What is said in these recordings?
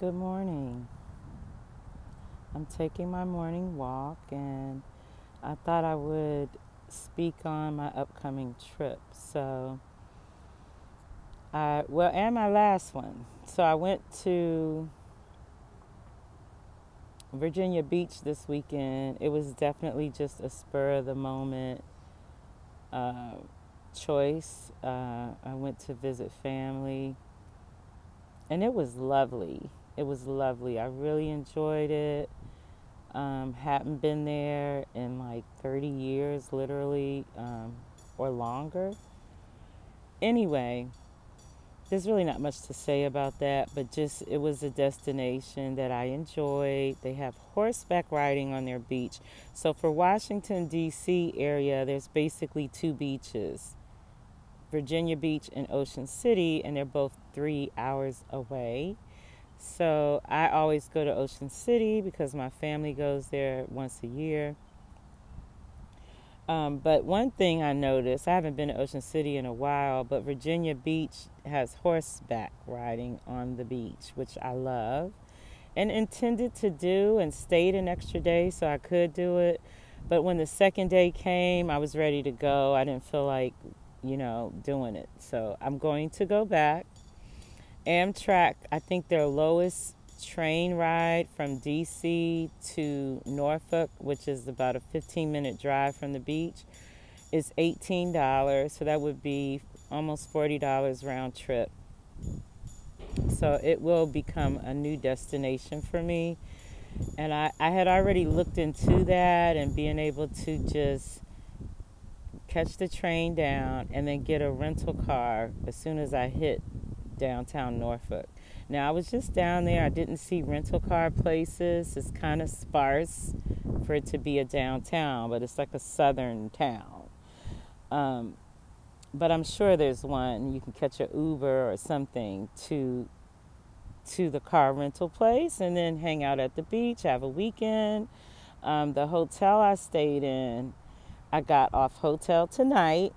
Good morning. I'm taking my morning walk and I thought I would speak on my upcoming trip. So, I, well, and my last one. So, I went to Virginia Beach this weekend. It was definitely just a spur of the moment uh, choice. Uh, I went to visit family and it was lovely it was lovely. I really enjoyed it. Um, hadn't been there in like 30 years, literally, um, or longer. Anyway, there's really not much to say about that, but just it was a destination that I enjoyed. They have horseback riding on their beach. So for Washington D.C. area, there's basically two beaches. Virginia Beach and Ocean City, and they're both three hours away. So I always go to Ocean City because my family goes there once a year. Um, but one thing I noticed, I haven't been to Ocean City in a while, but Virginia Beach has horseback riding on the beach, which I love and intended to do and stayed an extra day so I could do it. But when the second day came, I was ready to go. I didn't feel like, you know, doing it. So I'm going to go back. Amtrak, I think their lowest train ride from DC to Norfolk, which is about a 15 minute drive from the beach, is $18. So that would be almost $40 round trip. So it will become a new destination for me. And I, I had already looked into that and being able to just catch the train down and then get a rental car as soon as I hit downtown Norfolk. Now, I was just down there. I didn't see rental car places. It's kind of sparse for it to be a downtown, but it's like a southern town. Um, but I'm sure there's one. You can catch an Uber or something to to the car rental place and then hang out at the beach, have a weekend. Um, the hotel I stayed in, I got off Hotel Tonight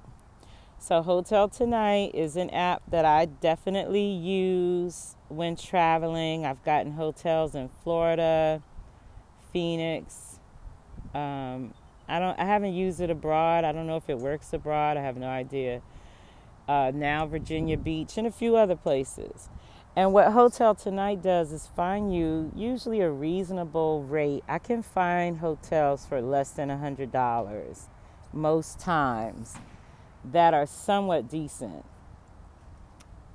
so, Hotel Tonight is an app that I definitely use when traveling. I've gotten hotels in Florida, Phoenix. Um, I don't. I haven't used it abroad. I don't know if it works abroad. I have no idea. Uh, now Virginia Beach and a few other places. And what Hotel Tonight does is find you usually a reasonable rate. I can find hotels for less than a hundred dollars most times that are somewhat decent.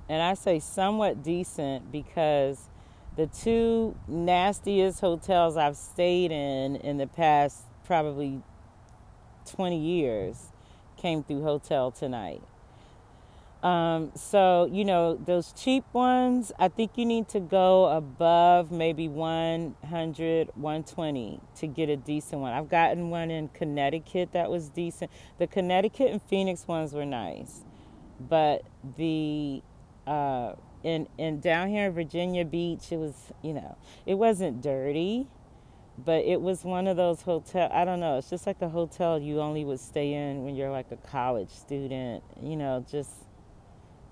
And I say somewhat decent because the two nastiest hotels I've stayed in in the past probably 20 years came through Hotel Tonight. Um, so, you know, those cheap ones, I think you need to go above maybe 100, 120 to get a decent one. I've gotten one in Connecticut that was decent. The Connecticut and Phoenix ones were nice, but the uh, in in down here in Virginia Beach, it was you know it wasn't dirty, but it was one of those hotel. I don't know. It's just like a hotel you only would stay in when you're like a college student. You know, just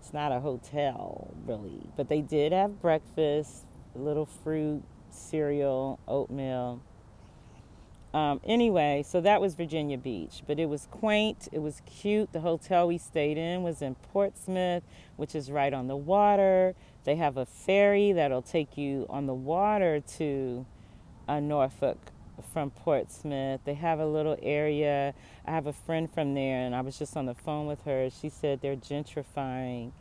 it's not a hotel, really. But they did have breakfast, little fruit, cereal, oatmeal. Um, anyway, so that was Virginia Beach, but it was quaint, it was cute. The hotel we stayed in was in Portsmouth, which is right on the water. They have a ferry that'll take you on the water to uh, Norfolk from Portsmouth. They have a little area. I have a friend from there, and I was just on the phone with her. She said they're gentrifying,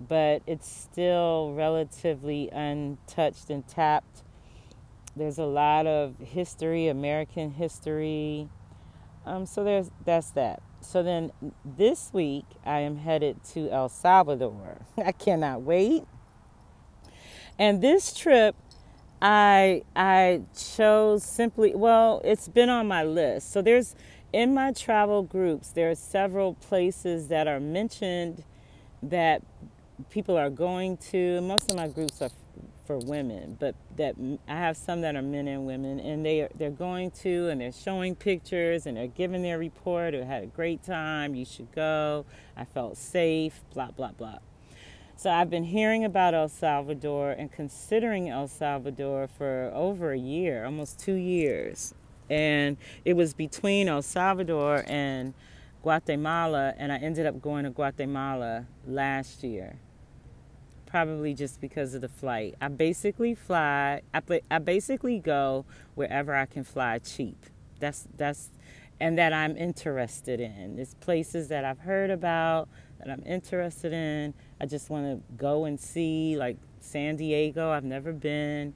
but it's still relatively untouched and tapped. There's a lot of history, American history. Um, so there's that's that. So then this week I am headed to El Salvador. I cannot wait. And this trip I I chose simply well, it's been on my list. So there's in my travel groups, there are several places that are mentioned that people are going to. Most of my groups are for women, but that I have some that are men and women, and they are, they're going to and they're showing pictures and they're giving their report. I had a great time. You should go. I felt safe. Blah blah blah. So I've been hearing about El Salvador and considering El Salvador for over a year, almost two years. And it was between El Salvador and Guatemala, and I ended up going to Guatemala last year. Probably just because of the flight. I basically fly. I, I basically go wherever I can fly cheap. That's that's, and that I'm interested in. It's places that I've heard about that I'm interested in. I just want to go and see, like San Diego. I've never been.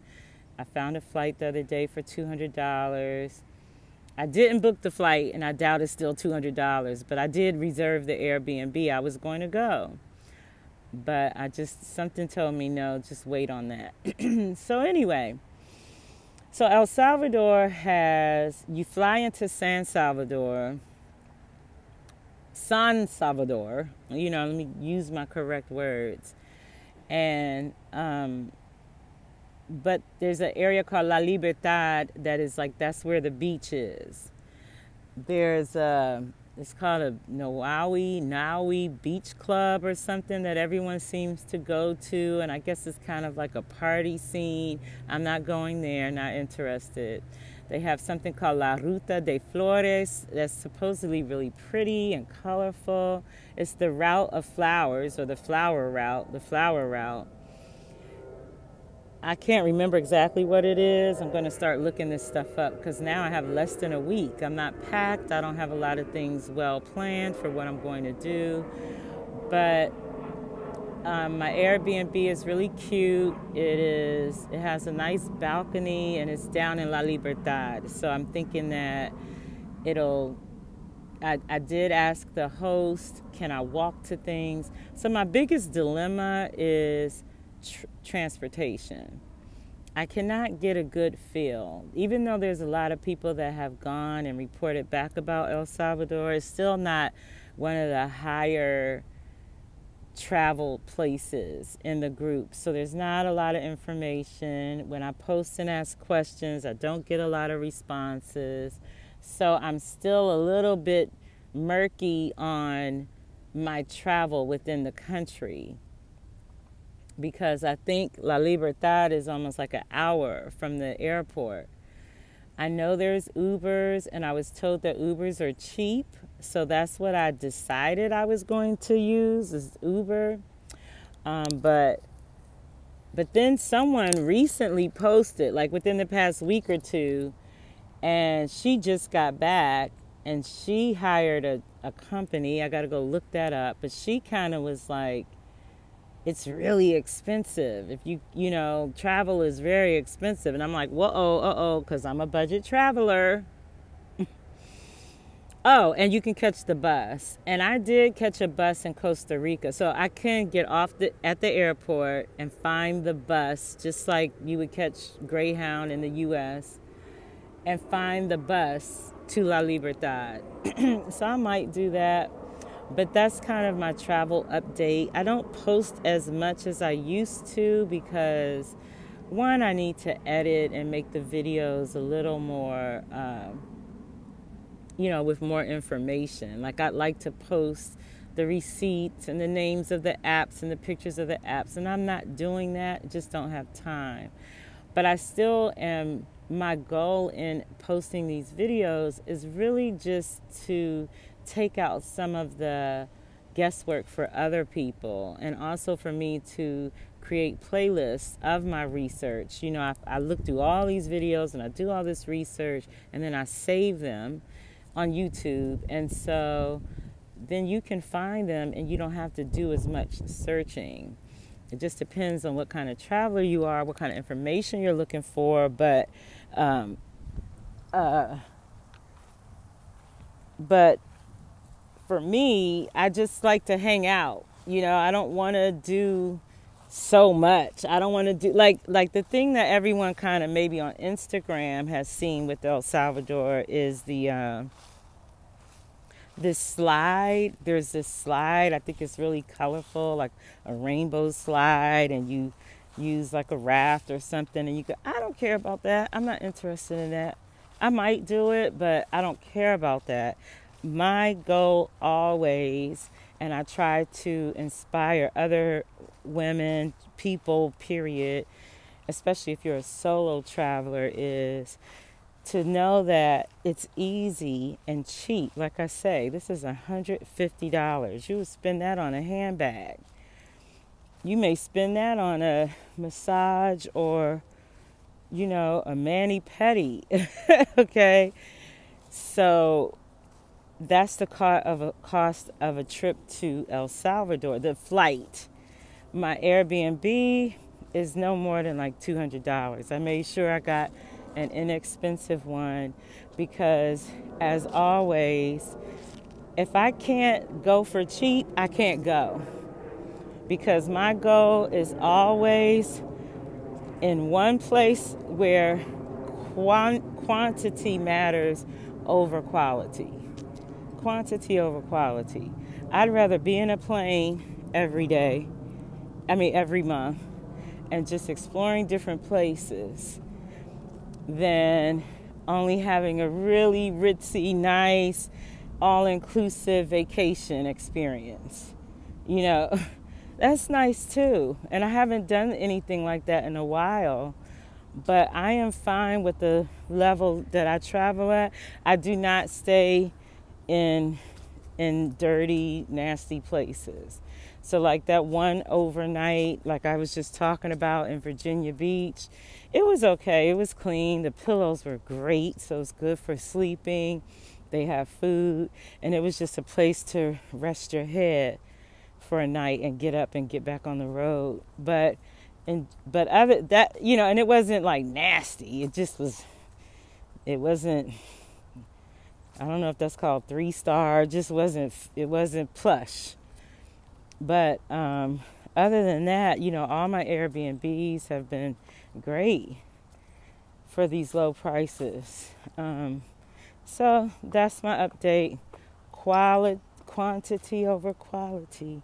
I found a flight the other day for two hundred dollars. I didn't book the flight, and I doubt it's still two hundred dollars. But I did reserve the Airbnb. I was going to go, but I just something told me no. Just wait on that. so anyway. So El Salvador has you fly into San Salvador San Salvador. You know, let me use my correct words. And um, but there's an area called La Libertad that is like that's where the beach is. There's a it's called a Noawi Naui Beach Club or something that everyone seems to go to, and I guess it's kind of like a party scene. I'm not going there, not interested. They have something called La Ruta de Flores that's supposedly really pretty and colorful. It's the route of flowers or the flower route, the flower route. I can't remember exactly what it is. I'm going to start looking this stuff up because now I have less than a week. I'm not packed. I don't have a lot of things well planned for what I'm going to do. But um, my Airbnb is really cute. It is. It has a nice balcony and it's down in La Libertad. So I'm thinking that it'll. I, I did ask the host, can I walk to things? So my biggest dilemma is tr- transportation. I cannot get a good feel. Even though there's a lot of people that have gone and reported back about El Salvador, it's still not one of the higher travel places in the group. So there's not a lot of information. When I post and ask questions, I don't get a lot of responses. So I'm still a little bit murky on my travel within the country because I think La Libertad is almost like an hour from the airport. I know there's Ubers, and I was told that Ubers are cheap, so that's what I decided I was going to use is Uber. Um, but but then someone recently posted, like within the past week or two, and she just got back and she hired a, a company. I got to go look that up. But she kind of was like, it's really expensive. If you, you know, travel is very expensive. And I'm like, whoa, uh oh, because I'm a budget traveler. Oh, and you can catch the bus. And I did catch a bus in Costa Rica. So I can get off the, at the airport and find the bus, just like you would catch Greyhound in the US, and find the bus to La Libertad. so I might do that. But that's kind of my travel update. I don't post as much as I used to because, one, I need to edit and make the videos a little more. Um, you know, with more information. Like I'd like to post the receipts and the names of the apps and the pictures of the apps, and I'm not doing that, just don't have time. But I still am, my goal in posting these videos is really just to take out some of the guesswork for other people and also for me to create playlists of my research. You know, I, I look through all these videos and I do all this research and then I save them on YouTube. And so then you can find them and you don't have to do as much searching. It just depends on what kind of traveler you are, what kind of information you're looking for. But, um, uh, but for me, I just like to hang out. You know, I don't want to do so much. I don't want to do like like the thing that everyone kind of maybe on Instagram has seen with El Salvador is the uh, this slide. There's this slide. I think it's really colorful, like a rainbow slide, and you use like a raft or something, and you go. I don't care about that. I'm not interested in that. I might do it, but I don't care about that. My goal always and I try to inspire other women, people, period, especially if you're a solo traveler, is to know that it's easy and cheap. Like I say, this is $150. You would spend that on a handbag. You may spend that on a massage or, you know, a mani pedi. okay? So that's the cost of a cost of a trip to El Salvador, the flight. My Airbnb is no more than like $200. I made sure I got an inexpensive one because as always, if I can't go for cheap, I can't go. Because my goal is always in one place where quantity matters over quality quantity over quality. I'd rather be in a plane every day, I mean, every month, and just exploring different places than only having a really ritzy, nice, all inclusive vacation experience. You know, that's nice too. And I haven't done anything like that in a while. But I am fine with the level that I travel at. I do not stay in in dirty, nasty places. So like that one overnight, like I was just talking about in Virginia Beach, it was okay. It was clean. The pillows were great, so it's good for sleeping. They have food, and it was just a place to rest your head for a night and get up and get back on the road. But and but other that you know, and it wasn't like nasty. It just was. It wasn't I don't know if that's called three star. Just wasn't it wasn't plush. But um, other than that, you know, all my Airbnbs have been great for these low prices. Um, so that's my update. Quality, quantity over quality.